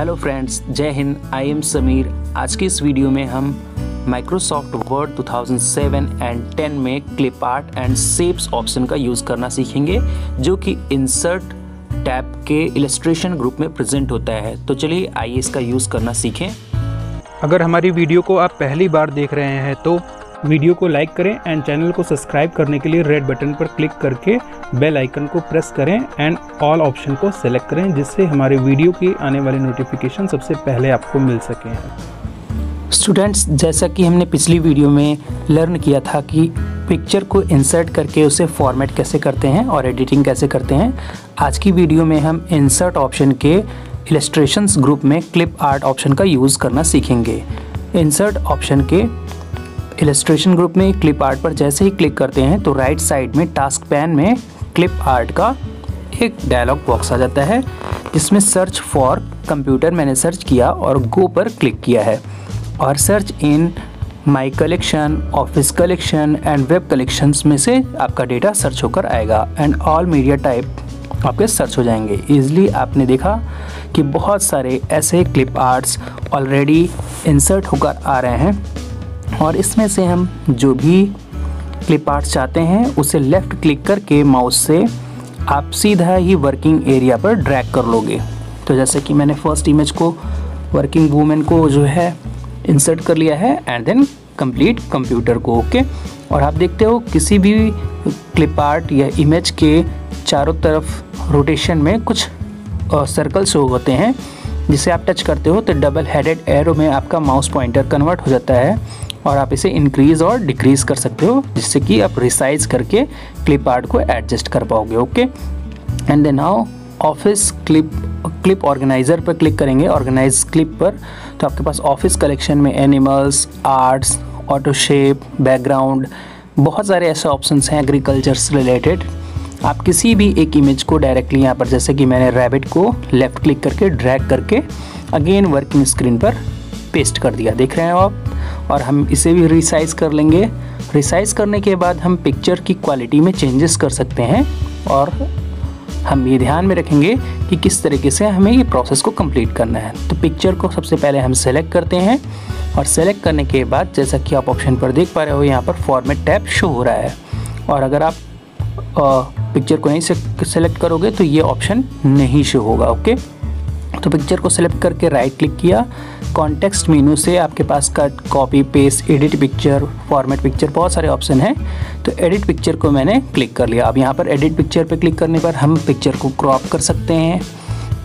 Hello friends जय Hind I am Sameer आज की इस वीडियो में हम माइक्रोसॉफ्ट वर्ड 2007 एंड 10 में clip art and shapes option का यूज़ करना सीखेंगे, जो कि इंसर्ट टैब के इलस्ट्रेशन ग्रुप में प्रेजेंट होता है। तो चलिए आइए इसका यूज़ करना सीखें। अगर हमारी वीडियो को आप पहली बार देख रहे हैं तो वीडियो को लाइक करें एंड चैनल को सब्सक्राइब करने के लिए रेड बटन पर क्लिक करके बेल आइकन को प्रेस करें एंड ऑल ऑप्शन को सेलेक्ट करें जिससे हमारे वीडियो की आने वाली नोटिफिकेशन सबसे पहले आपको मिल सकें। स्टूडेंट्स जैसा कि हमने पिछली वीडियो में लर्न किया था कि पिक्चर को इंसर्ट करके उसे फॉर्मेट कैसे करते हैं और एडिटिंग कैसे करते हैं, आज की वीडियो में हम इंसर्ट ऑप्शन के इलस्ट्रेशंस ग्रुप में क्लिप आर्ट ऑप्शन का यूज़ करना सीखेंगे। इंसर्ट ऑप्शन के इलस्ट्रेशन ग्रुप में क्लिप आर्ट पर जैसे ही क्लिक करते हैं तो राइट साइड में टास्क पैन में क्लिप आर्ट का एक डायलॉग बॉक्स आ जाता है, जिसमें सर्च फॉर कंप्यूटर मैंने सर्च किया और गो पर क्लिक किया है। और search in my collection office collection and web collections में से आपका डेटा सर्च होकर आएगा एंड ऑल मीडिया टाइप आपके सर्च हो जाएँगे। ईज़िली आपने देखा कि बहुत सारे ऐसे क्लिप आर्ट्स ऑलरेडी इंसर्ट होकर आ रहे हैं। और इसमें से हम जो भी क्लिप आर्ट चाहते हैं, उसे लेफ़्ट क्लिक करके माउस से आप सीधा ही वर्किंग एरिया पर ड्रैग कर लोगे। तो जैसे कि मैंने फ़र्स्ट इमेज को वर्किंग वूमेन को जो है इंसर्ट कर लिया है एंड देन कंप्लीट कंप्यूटर को ओके और आप देखते हो किसी भी क्लिप आर्ट या इमेज के चारों तरफ़ रोटेशन में कुछ सर्कल्स हो होते हैं। जिसे आप टच करते हो तो डबल हेडेड एरो में आपका माउस पॉइंटर कन्वर्ट हो जाता है। और आप इसे इंक्रीज़ और डिक्रीज़ कर सकते हो, जिससे कि आप रिसाइज करके क्लिप आर्ट को एडजस्ट कर पाओगे okay and then now office clip clip organizer पर क्लिक करेंगे। ऑर्गेनाइज क्लिप पर तो आपके पास ऑफ़िस कलेक्शन में animals arts auto shape background बहुत सारे ऐसे ऑप्शंस हैं एग्रीकल्चर से रिलेटेड आप किसी भी एक इमेज को डायरेक्टली यहाँ पर, जैसे कि मैंने रैबिट को लेफ़्ट क्लिक करके ड्रैग करके अगेन वर्किंग स्क्रीन पर पेस्ट कर दिया। देख रहे हैं आप? और हम इसे भी रिसाइज कर लेंगे। रिसाइज करने के बाद हम पिक्चर की क्वालिटी में चेंजेस कर सकते हैं और हम ये ध्यान में रखेंगे कि किस तरीके से हमें ये प्रोसेस को कंप्लीट करना है। तो पिक्चर को सबसे पहले हम सेलेक्ट करते हैं और सेलेक्ट करने के बाद जैसा कि आप ऑप्शन पर देख पा रहे हो, यहाँ पर फॉर्मेट टैब शो हो रहा है। और अगर आप पिक्चर को नहीं सेलेक्ट करोगे तो ये ऑप्शन नहीं शो होगा ओके तो पिक्चर को सेलेक्ट करके राइट क्लिक किया कॉन्टेक्स्ट मेनू से आपके पास cut copy paste edit picture format picture बहुत सारे ऑप्शन हैं। तो एडिट पिक्चर को मैंने क्लिक कर लिया। अब यहाँ पर एडिट पिक्चर पर क्लिक करने पर हम पिक्चर को क्रॉप कर सकते हैं।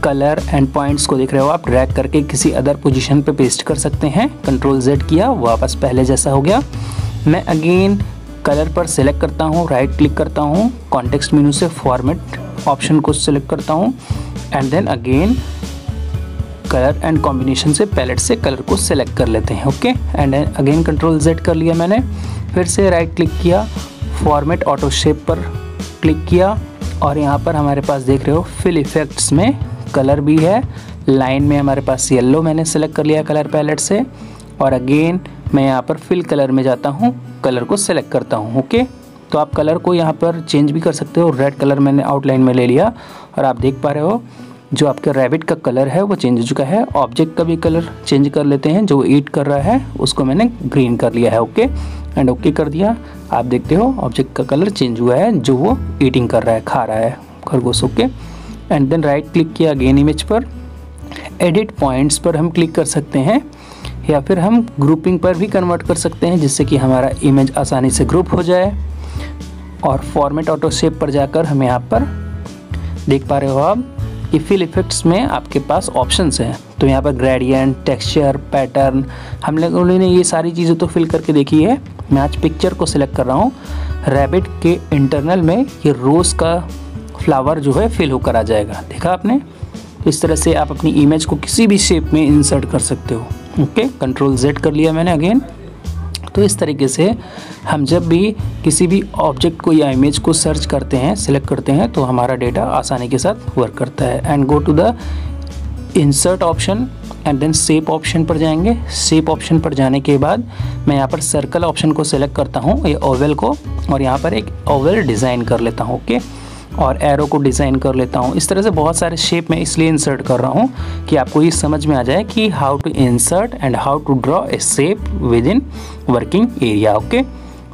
कलर एंड पॉइंट्स को देख रहे हो आप। ड्रैग करके किसी अदर पोजीशन पे पेस्ट कर सकते हैं। कंट्रोल जेड किया, वापस पहले जैसा हो गया। मैं अगेन कलर पर सिलेक्ट करता हूँ राइट क्लिक करता हूँ। कॉन्टेक्स्ट मेनू से फॉर्मेट ऑप्शन को सिलेक्ट करता हूँ। And then again colour and combination से पैलेट से कलर को सेलेक्ट कर लेते हैं okay and again control Z कर लिया मैंने। फिर से राइट क्लिक किया फॉर्मेट ऑटो शेप पर क्लिक किया और यहाँ पर हमारे पास देख रहे हो फिल इफेक्ट्स में कलर भी है। लाइन में हमारे पास येलो मैंने सेलेक्ट कर लिया कलर पैलेट से और अगेन मैं यहाँ पर फिल कलर में जाता हूँ कलर को सेलेक्ट करता हूँ ओके तो आप कलर को यहाँ पर चेंज भी कर सकते हो। रेड कलर मैंने आउटलाइन में ले लिया और आप देख पा रहे हो जो आपके रैबिट का कलर है, वो चेंज हो चुका है। ऑब्जेक्ट का भी कलर चेंज कर लेते हैं, जो ईट कर रहा है, उसको मैंने ग्रीन कर लिया है ओके एंड ओके कर दिया। आप देखते हो ऑब्जेक्ट का कलर चेंज हुआ है, जो वो ईटिंग कर रहा है, खा रहा है, खरगोश okay and then right click किया अगेन इमेज पर। एडिट पॉइंट्स पर हम क्लिक कर सकते हैं, या फिर हम ग्रुपिंग पर भी कन्वर्ट कर सकते हैं, जिससे कि हमारा इमेज आसानी से ग्रुप हो जाए। और फॉर्मेट ऑटो शेप पर जाकर हम यहाँ पर देख पा रहे हो आप कि फिल इफेक्ट्स में आपके पास ऑप्शंस हैं। तो यहाँ पर ग्रेडियंट टेक्सचर पैटर्न हम लोगों ने ये सारी चीज़ें तो फिल करके देखी है। मैं आज पिक्चर को सिलेक्ट कर रहा हूँ। रैबिट के इंटरनल में ये रोज़ का फ्लावर जो है फिल होकर आ जाएगा। देखा आपने? इस तरह से आप अपनी इमेज को किसी भी शेप में इंसर्ट कर सकते हो। ओके कंट्रोल जेड कर लिया मैंने अगेन तो इस तरीके से हम जब भी किसी भी ऑब्जेक्ट को या इमेज को सर्च करते हैं सिलेक्ट करते हैं तो हमारा डेटा आसानी के साथ वर्क करता है। And go to the insert option and then shape option पर जाएँगे। सेप ऑप्शन पर जाने के बाद मैं यहाँ पर सर्कल ऑप्शन को सिलेक्ट करता हूँ, ये ओवल को, और यहाँ पर एक ओवल डिज़ाइन कर लेता हूँ ओके और एरो को डिज़ाइन कर लेता हूँ। इस तरह से बहुत सारे शेप में इसलिए इंसर्ट कर रहा हूँ कि आपको ये समझ में आ जाए कि how to insert and how to draw a shape within working area okay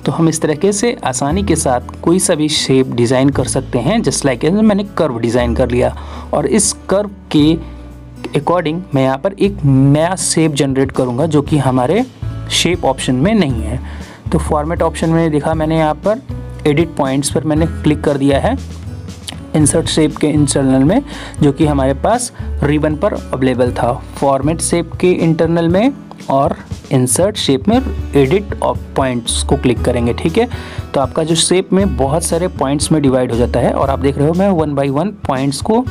तो हम इस तरीके से आसानी के साथ कोई सा भी शेप डिज़ाइन कर सकते हैं जस्ट लाइक मैंने कर्व डिज़ाइन कर लिया। और इस कर्व के अकॉर्डिंग मैं यहाँ पर एक नया शेप जनरेट करूँगा जो कि हमारे शेप ऑप्शन में नहीं है। तो फॉर्मेट ऑप्शन में देखा मैंने यहाँ पर एडिट पॉइंट्स पर मैंने क्लिक कर दिया है। इंसर्ट शेप के इंटरनल में, जो कि हमारे पास रिबन पर अवेलेबल था। फॉर्मेट शेप के इंटरनल में और इंसर्ट शेप में एडिट ऑफ़ पॉइंट्स को क्लिक करेंगे, ठीक है? तो आपका जो शेप में बहुत सारे पॉइंट्स में डिवाइड हो जाता है, और आप देख रहे हो मैं वन बाई वन पॉइंट्स को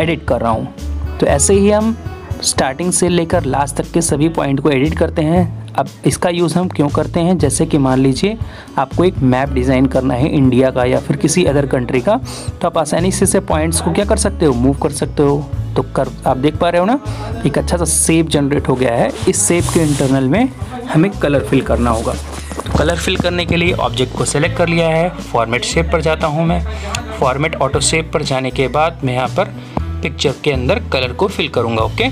एडिट कर रहा हूँ। तो ऐसे ही हम स्टार्टिंग से लेकर लास्ट तक के सभी पॉइंट को एडिट करते हैं। अब इसका यूज़ हम क्यों करते हैं? जैसे कि मान लीजिए, आपको एक मैप डिज़ाइन करना है इंडिया का या फिर किसी अदर कंट्री का तो आप आसानी से से पॉइंट्स को क्या कर सकते हो? मूव कर सकते हो। तो कर, आप देख पा रहे हो ना? एक अच्छा सा सेप जनरेट हो गया है। इस सेप के इंटरनल में हमें कलर फिल करना होगा। तो कलर फिल करने के लिए ऑब्जेक्ट को सेलेक्ट कर लिया है। फॉर्मेट शेप पर जाता हूँ मैं। फॉर्मेट ऑटो शेप पर जाने के बाद मैं यहाँ पर पिक्चर के अंदर कलर को फिल करूँगा ओके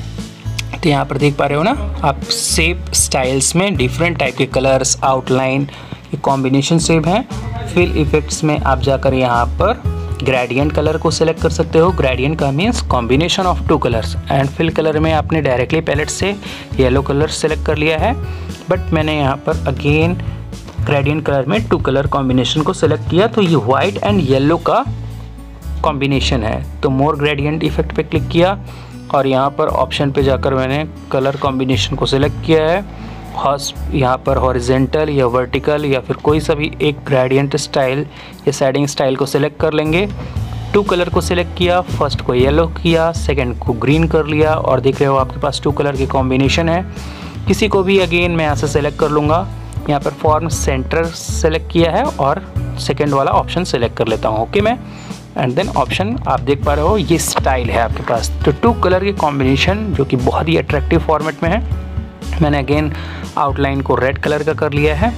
तो यहाँ पर देख पा रहे हो ना, आप सेप स्टाइल्स में डिफरेंट टाइप के कलर्स आउटलाइन ये कॉम्बिनेशन सेप हैं। फिल इफेक्ट्स में आप जाकर यहाँ पर ग्रेडियंट कलर को सिलेक्ट कर सकते हो। ग्रेडियंट का means combination of two colours and fill colour में आपने डायरेक्टली पैलेट से येलो कलर सेलेक्ट कर लिया है। बट मैंने यहाँ पर अगेन ग्रेडियंट कलर में टू कलर कॉम्बिनेशन को सिलेक्ट किया तो ये वाइट एंड येलो का कॉम्बिनेशन है। तो मोर ग्रेडियंट इफ़ेक्ट पे क्लिक किया। और यहाँ पर ऑप्शन पे जाकर मैंने कलर कॉम्बिनेशन को सिलेक्ट किया है। यहाँ पर हॉरिजेंटल या वर्टिकल या फिर कोई सा भी एक ग्रेडियंट स्टाइल या सेडिंग स्टाइल को सिलेक्ट कर लेंगे। टू कलर को सिलेक्ट किया फ़र्स्ट को येलो किया सेकंड को ग्रीन कर लिया और देख रहे हो आपके पास टू कलर की कॉम्बिनेशन है। किसी को भी अगेन मैं यहाँ से सेलेक्ट कर लूँगा। यहाँ पर फॉर्म सेंटर सेलेक्ट किया है और सेकेंड वाला ऑप्शन सेलेक्ट कर लेता हूँ। ओके मैं एंड देन ऑप्शन आप देख पा रहे हो, ये स्टाइल है आपके पास। तो टू कलर की कॉम्बिनेशन जो कि बहुत ही अट्रैक्टिव फॉर्मेट में है। मैंने अगेन आउटलाइन को रेड कलर का कर लिया है।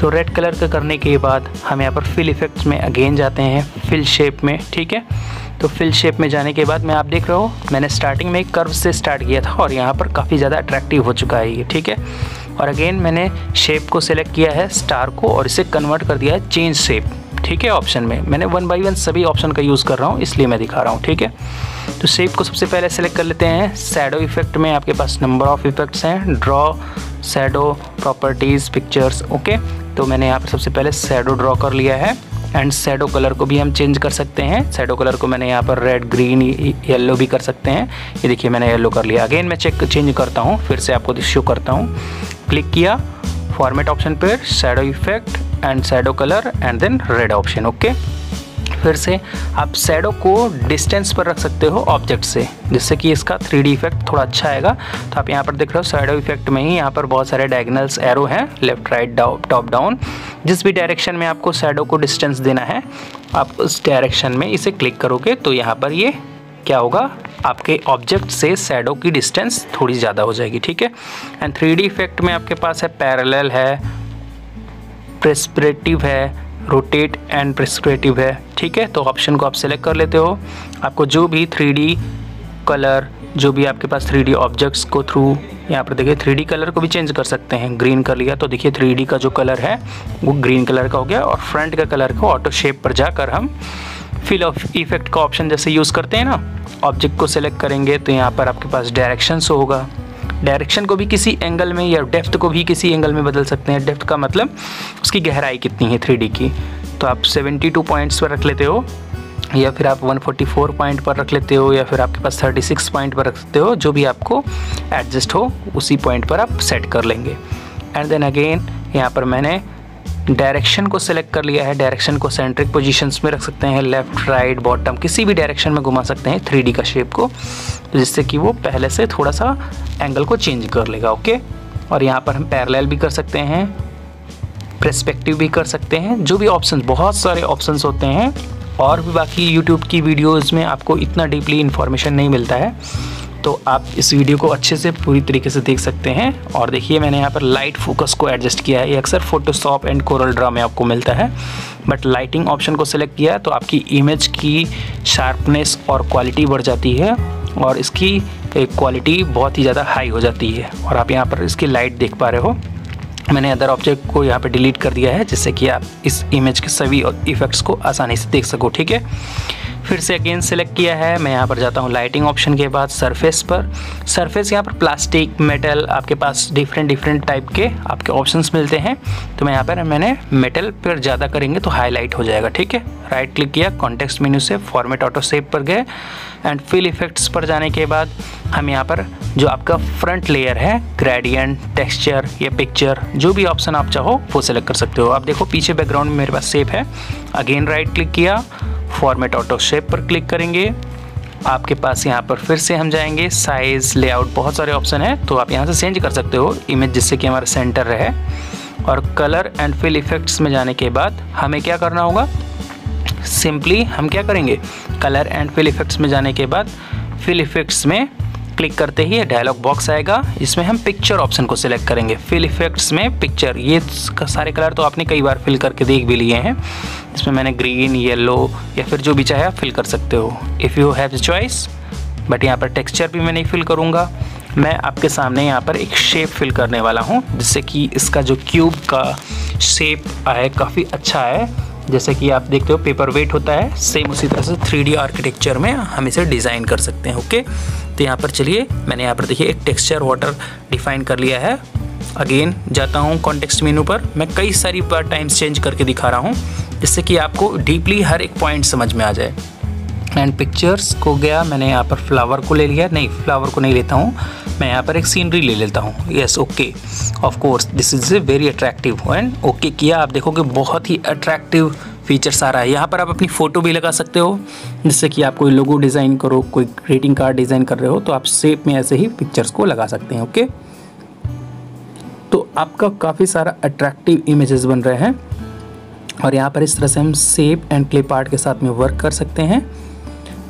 तो रेड कलर का करने के बाद हम यहाँ पर फिल इफेक्ट्स में अगेन जाते हैं फिल शेप में, ठीक है? तो फिल शेप में जाने के बाद मैं आप देख रहे हो, मैंने स्टार्टिंग में एक कर्व से स्टार्ट किया था और यहाँ पर काफ़ी ज़्यादा अट्रैक्टिव हो चुका है ये, ठीक है? और अगेन मैंने शेप को सिलेक्ट किया है स्टार को और इसे कन्वर्ट कर दिया है चेंज शेप ठीक है ऑप्शन में। मैंने वन बाई वन सभी ऑप्शन का यूज़ कर रहा हूँ, इसलिए मैं दिखा रहा हूँ, ठीक है? तो शेप को सबसे पहले सेलेक्ट कर लेते हैं। सैडो इफ़ेक्ट में आपके पास नंबर ऑफ़ इफेक्ट्स हैं। Draw shadow properties pictures okay तो मैंने यहाँ पर सबसे पहले सैडो ड्रॉ कर लिया है। एंड सैडो कलर को भी हम चेंज कर सकते हैं। सैडो कलर को मैंने यहाँ पर रेड ग्रीन येलो भी कर सकते हैं। ये देखिए, मैंने येलो कर लिया। अगेन मैं चेक चेंज करता हूँ, फिर से आपको शो करता हूँ। क्लिक किया। फॉर्मेट ऑप्शन पर shadow effect and shadow colour and then red option okay फिर से आप सैडो को डिस्टेंस पर रख सकते हो ऑब्जेक्ट से, जिससे कि इसका थ्री इफ़ेक्ट थोड़ा अच्छा आएगा। तो आप यहाँ पर देख रहे हो सैडो इफ़ेक्ट में ही यहाँ पर बहुत सारे डायगनल्स एरो हैं लेफ़्ट राइट टॉप डाउन जिस भी डायरेक्शन में आपको सैडो को डिस्टेंस देना है, आप उस डायरेक्शन में इसे क्लिक करोगे तो यहाँ पर ये क्या होगा? आपके ऑब्जेक्ट से सैडो की डिस्टेंस थोड़ी ज़्यादा हो जाएगी, ठीक है? एंड थ्री इफ़ेक्ट में आपके पास है पैरेलल है प्रेस्परेटिव है रोटेट एंड प्रिस्क्रिएटिव है, ठीक है? तो ऑप्शन को आप सेलेक्ट कर लेते हो। आपको जो भी थ्री कलर जो भी आपके पास थ्री ऑब्जेक्ट्स को थ्रू यहाँ पर देखिए थ्री कलर को भी चेंज कर सकते हैं। ग्रीन कर लिया तो देखिए थ्री का जो कलर है, वो ग्रीन कलर का हो गया और फ्रंट का कलर को ऑटो शेप पर जाकर हम फिल ऑफ़ इफ़ेक्ट का ऑप्शन जैसे यूज़ करते हैं ना ऑब्जेक्ट को सेलेक्ट करेंगे तो यहाँ पर आपके पास डायरेक्शन होगा। डायरेक्शन को भी किसी एंगल में या डेप्थ को भी किसी एंगल में बदल सकते हैं। डेप्थ का मतलब उसकी गहराई कितनी है थ्री की। तो आप 72 पॉइंट्स पर रख लेते हो, या फिर आप 144 पॉइंट पर रख लेते हो, या फिर आपके पास 36 पॉइंट पर रख सकते हो, जो भी आपको एडजस्ट हो, उसी पॉइंट पर आप सेट कर लेंगे। एंड देन अगेन यहाँ पर मैंने डायरेक्शन को सिलेक्ट कर लिया है, डायरेक्शन को सेंट्रिक पोजीशंस में रख सकते हैं, लेफ़्ट, राइट, बॉटम, किसी भी डायरेक्शन में घुमा सकते हैं, थ्री का शेप को, जिससे कि वो पहले से थोड़ा सा एंगल को चेंज कर लेगा ओके और यहाँ पर हम पैरेलल भी कर सकते हैं प्रस्पेक्टिव भी कर सकते हैं, जो भी ऑप्शन बहुत सारे ऑप्शन होते हैं, और भी बाकी यूट्यूब की वीडियोज़ में आपको इतना डीपली इन्फॉर्मेशन नहीं मिलता है। तो आप इस वीडियो को अच्छे से पूरी तरीके से देख सकते हैं। और देखिए, मैंने यहाँ पर लाइट फोकस को एडजस्ट किया है। ये अक्सर फोटोशॉप एंड कोरल ड्रा में आपको मिलता है। बट लाइटिंग ऑप्शन को सिलेक्ट किया तो आपकी इमेज की शार्पनेस और क्वालिटी बढ़ जाती है और इसकी क्वालिटी बहुत ही ज़्यादा हाई हो जाती है। और आप यहाँ पर इसकी लाइट देख पा रहे हो। मैंने अदर ऑब्जेक्ट को यहाँ पे डिलीट कर दिया है जिससे कि आप इस इमेज के सभी इफ़ेक्ट्स को आसानी से देख सको, ठीक है? फिर से अगेन सेलेक्ट किया है। मैं यहाँ पर जाता हूँ लाइटिंग ऑप्शन के बाद सरफेस पर। सरफेस यहाँ पर प्लास्टिक मेटल आपके पास डिफरेंट डिफरेंट टाइप के आपके ऑप्शंस मिलते हैं। तो मैं यहाँ पर, मैंने मेटल पर ज़्यादा करेंगे तो हाईलाइट हो जाएगा, ठीक है? राइट क्लिक किया कॉन्टेक्स्ट मेन्यू से फॉर्मेट ऑटो सेव पर गए। एंड फिल इफेक्ट्स पर जाने के बाद हम यहाँ पर जो आपका फ्रंट लेयर है ग्रेडियंट टेक्सचर या पिक्चर जो भी ऑप्शन आप चाहो, वो सेलेक्ट कर सकते हो। आप देखो, पीछे बैकग्राउंड में मेरे पास सेव है। अगेन राइट क्लिक किया। फॉर्मेट ऑटो शेप पर क्लिक करेंगे। आपके पास यहाँ पर फिर से हम जाएँगे। साइज़ लेआउट बहुत सारे ऑप्शन हैं तो आप यहाँ से चेंज कर सकते हो इमेज जिससे कि हमारा सेंटर रहे। और कलर एंड फिल इफेक्ट्स में जाने के बाद हमें क्या करना होगा? सिंपली हम क्या करेंगे? कलर एंड फिल इफेक्ट्स में जाने के बाद फिल इफेक्ट्स में क्लिक करते ही डायलॉग बॉक्स आएगा। इसमें हम पिक्चर ऑप्शन को सिलेक्ट करेंगे। फिल इफेक्ट्स में पिक्चर ये सारे कलर तो आपने कई बार फिल करके देख भी लिए हैं। इसमें मैंने ग्रीन येलो या फिर जो भी चाहे आप फिल कर सकते हो। If you have choice but यहाँ पर टेक्सचर भी मैं नहीं फिल करूँगा। मैं आपके सामने यहाँ पर एक शेप फिल करने वाला हूँ, जिससे कि इसका जो क्यूब का शेप आए काफ़ी अच्छा है। जैसे कि आप देखते हो पेपर वेट होता है सेम उसी तरह से थ्री आर्किटेक्चर में हम इसे डिज़ाइन कर सकते हैं ओके तो यहाँ पर चलिए, मैंने यहाँ पर देखिए, एक टेक्सचर वाटर डिफाइन कर लिया है। अगेन जाता हूँ कॉन्टेक्स्ट मेनू पर। मैं कई सारी बार टाइम्स चेंज करके दिखा रहा हूँ, जिससे कि आपको डीपली हर एक पॉइंट समझ में आ जाए। एंड पिक्चर्स को गया, मैंने यहाँ पर फ्लावर को ले लिया। नहीं फ्लावर को नहीं लेता हूँ। मैं यहाँ पर एक सीनरी ले लेता हूँ। Yes okay of course this is a very attractive and okay किया आप देखोगे बहुत ही अट्रैक्टिव फीचर्स आ रहा है। यहाँ पर आप अपनी फ़ोटो भी लगा सकते हो, जिससे कि आप कोई लोगो डिज़ाइन करो, कोई ग्रीटिंग कार्ड डिज़ाइन कर रहे हो तो आप सेप में ऐसे ही पिक्चर्स को लगा सकते हैं ओके तो आपका काफ़ी सारा अट्रैक्टिव इमेजेस बन रहे हैं। और यहाँ पर इस तरह से हम सेप एंड क्लिप आर्ट के साथ में वर्क कर सकते हैं।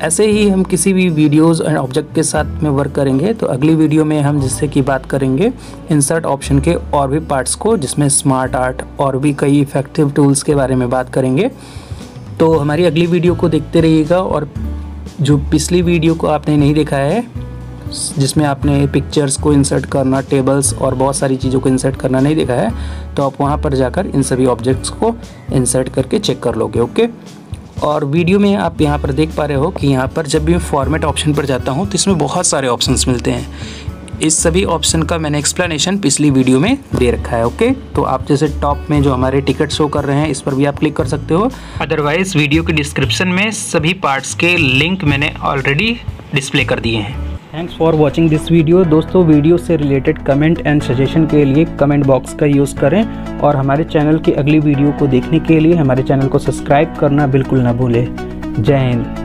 ऐसे ही हम किसी भी वीडियोस एंड ऑब्जेक्ट के साथ में वर्क करेंगे तो अगली वीडियो में हम जिससे की बात करेंगे इंसर्ट ऑप्शन के और भी पार्ट्स को, जिसमें स्मार्ट आर्ट और भी कई इफ़ेक्टिव टूल्स के बारे में बात करेंगे। तो हमारी अगली वीडियो को देखते रहिएगा और जो पिछली वीडियो को आपने नहीं देखा है, जिसमें आपने पिक्चर्स को इंसर्ट करना टेबल्स और बहुत सारी चीज़ों को इंसर्ट करना नहीं देखा है तो आप वहाँ पर जाकर इन सभी ऑब्जेक्ट्स को इंसर्ट करके चेक कर लोगे ओके और वीडियो में आप यहाँ पर देख पा रहे हो कि यहाँ पर जब भी मैं फॉर्मेट ऑप्शन पर जाता हूँ तो इसमें बहुत सारे ऑप्शंस मिलते हैं। इस सभी ऑप्शन का मैंने एक्सप्लेनेशन पिछली वीडियो में दे रखा है ओके तो आप जैसे टॉप में जो हमारे टिकट शो कर रहे हैं, इस पर भी आप क्लिक कर सकते हो। अदरवाइज़ वीडियो के डिस्क्रिप्शन में सभी पार्ट्स के लिंक मैंने ऑलरेडी डिस्प्ले कर दिए हैं। Thanks for watching this video दोस्तों वीडियो से रिलेटेड कमेंट एंड सजेशन के लिए कमेंट बॉक्स का यूज़ करें और हमारे चैनल की अगली वीडियो को देखने के लिए हमारे चैनल को सब्सक्राइब करना बिल्कुल ना भूलें। जय हिंद।